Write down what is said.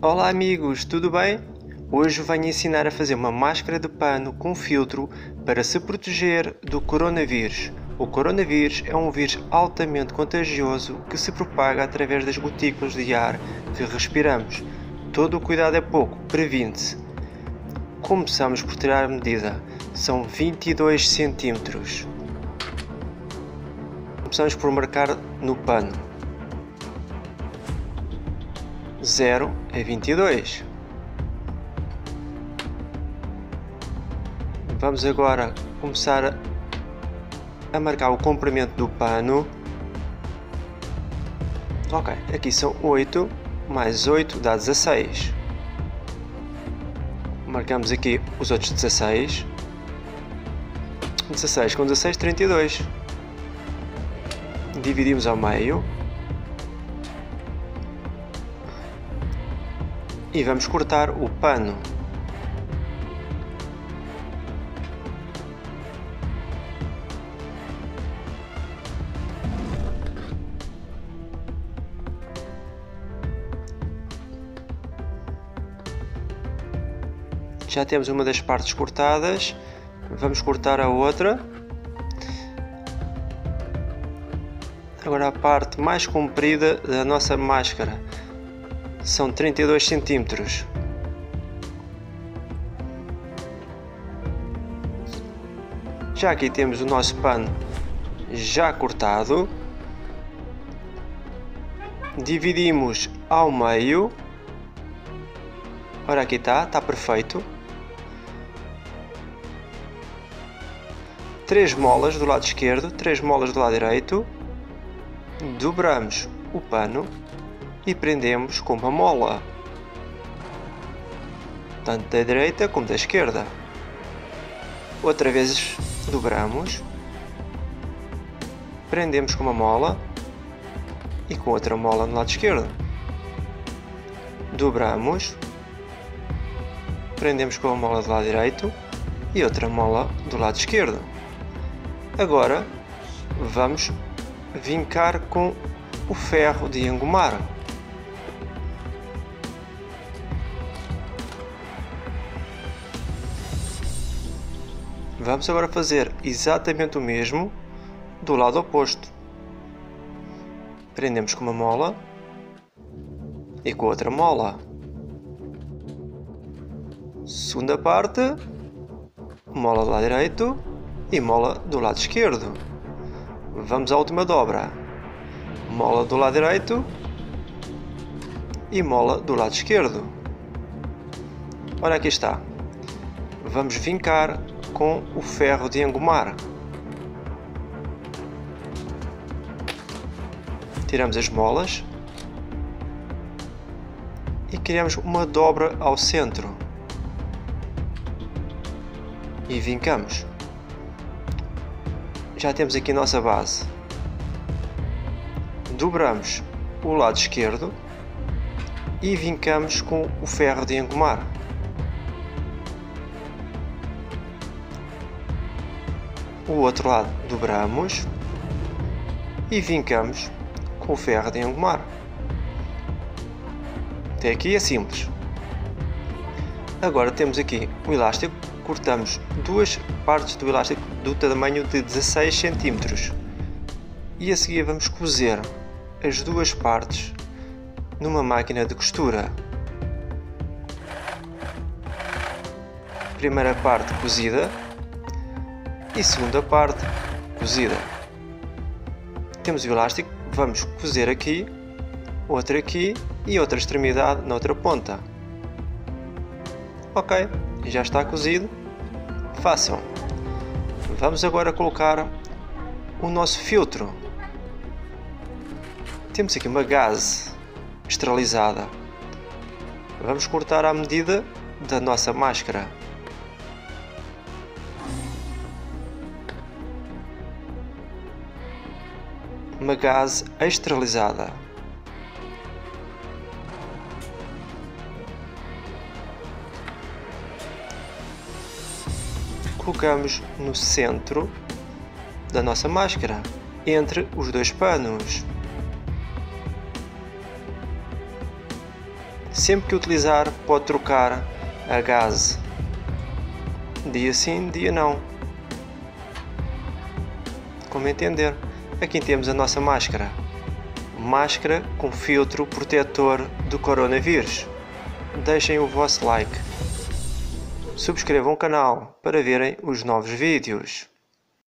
Olá amigos, tudo bem? Hoje venho ensinar a fazer uma máscara de pano com filtro para se proteger do coronavírus. O coronavírus é um vírus altamente contagioso que se propaga através das gotículas de ar que respiramos. Todo o cuidado é pouco, previne-se. Começamos por tirar a medida, são 22 centímetros. Começamos por marcar no pano. 0 é 22. Vamos agora começar a marcar o comprimento do pano. Ok, aqui são 8, mais 8 dá 16. Marcamos aqui os outros 16. 16 com 16, 32. Dividimos ao meio. E vamos cortar o pano. Já temos uma das partes cortadas, vamos cortar a outra. Agora a parte mais comprida da nossa máscara são 32 centímetros. Já aqui temos o nosso pano já cortado. Dividimos ao meio. Ora aqui está, está perfeito. Três molas do lado esquerdo, três molas do lado direito. Dobramos o pano e prendemos com uma mola, tanto da direita como da esquerda. Outra vez dobramos, prendemos com uma mola e com outra mola no lado esquerdo. Dobramos, prendemos com a mola do lado direito e outra mola do lado esquerdo. Agora vamos vincar com o ferro de engomar. Vamos agora fazer exatamente o mesmo do lado oposto. Prendemos com uma mola e com outra mola. Segunda parte, mola do lado direito e mola do lado esquerdo. Vamos à última dobra. Mola do lado direito e mola do lado esquerdo. Ora, aqui está. Vamos vincar com o ferro de engomar. Tiramos as molas e criamos uma dobra ao centro e vincamos. Já temos aqui nossa base. Dobramos o lado esquerdo e vincamos com o ferro de engomar. O outro lado dobramos e vincamos com o ferro de engomar. Até aqui é simples. Agora temos aqui o elástico, cortamos duas partes do elástico do tamanho de 16 cm e a seguir vamos cozer as duas partes numa máquina de costura. Primeira parte cozida e segunda parte cozida. Temos o elástico, vamos cozer aqui, outra aqui e outra extremidade na outra ponta. Ok, já está cozido. Façam. Vamos agora colocar o nosso filtro. Temos aqui uma gaze esterilizada. Vamos cortar à medida da nossa máscara. Uma gase esterilizada. Colocamos no centro da nossa máscara, entre os dois panos. sempre que utilizar pode trocar a gás. Dia sim, dia não. Como entender? Aqui temos a nossa máscara. Máscara com filtro protetor do coronavírus. Deixem o vosso like. Subscrevam o canal para verem os novos vídeos.